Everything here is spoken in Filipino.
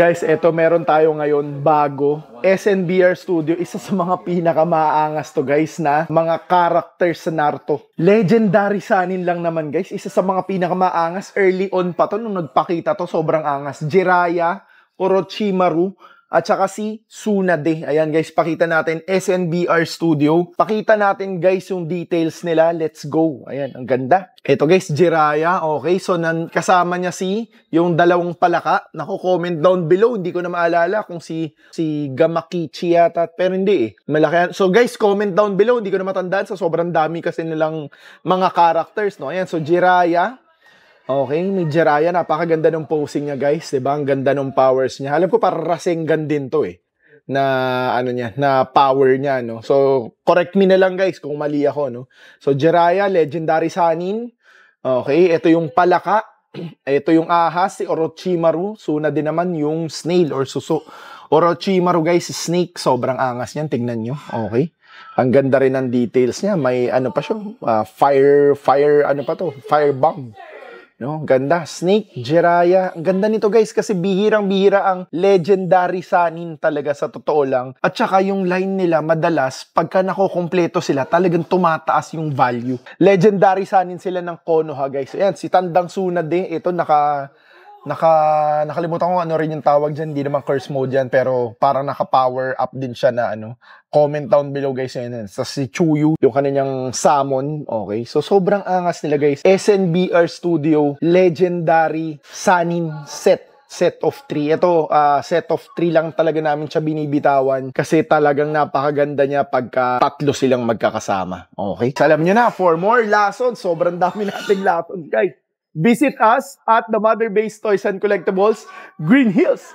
Guys, eto meron tayo ngayon bago. SNBR Studio, isa sa mga pinakamaangas to guys na mga characters sa Naruto. Legendary sanin lang naman guys, isa sa mga pinakamaangas. Early on pa to nung nagpakita to, sobrang angas. Jiraya, Orochimaru, at saka si Tsunade. Ayan guys, pakita natin SNBR Studio. Pakita natin guys yung details nila. Let's go. Ayan, ang ganda. Ito guys, Jiraya. Okay, so nan kasama niya si yung dalawang palaka. Naku, comment down below. Hindi ko na maalala kung si si Gamakichi yata. Pero hindi eh. Malaki. So guys, comment down below. Hindi ko na matandaan sa sobrang dami kasi nilang mga characters. No? Ayan, so Jiraya. Okay, may Jiraya, napakaganda ng posing niya guys, ba? Ang ganda ng powers niya. Alam ko para Rasengan din 'to eh na ano niya, na power niya no. So, correct me na lang guys kung mali ako no. So, Jiraya, legendary Sanin. Okay, ito yung palaka. ito yung ahas, si Orochimaru. Suna din naman yung snail or suso. Orochimaru guys, snake, sobrang angas niyan, tingnan niyo. Okay. Ang ganda rin ng details niya. May ano pa siya, uh, fire fire ano pa to? Fire bomb. No, ganda. Snake, Jiraya. Ang ganda nito guys kasi bihirang-bihira ang legendary sanin talaga sa totoo lang. At saka yung line nila madalas pagka nakokompleto sila talagang tumataas yung value. Legendary sanin sila ng Konoha guys. Ayan, si Tandang Sunade. Ito naka naka nakalimutan ko ano rin yung tawag diyan, hindi naman curse mode yan pero parang naka-power up din siya na ano. Comment down below guys yun. Sa si Chuyu, yung kanyang summon, okay. So sobrang angas nila guys. SNBR Studio Legendary Sanin set set of 3. Ito, uh, set of 3 lang talaga namin siya binibitawan kasi talagang napakaganda niya pagka tatlo silang magkakasama. Okay? So, alam nyo na, for more lessons, sobrang dami nating lessons, guys. Visit us at the Mother Base Toys and Collectibles, Green Hills,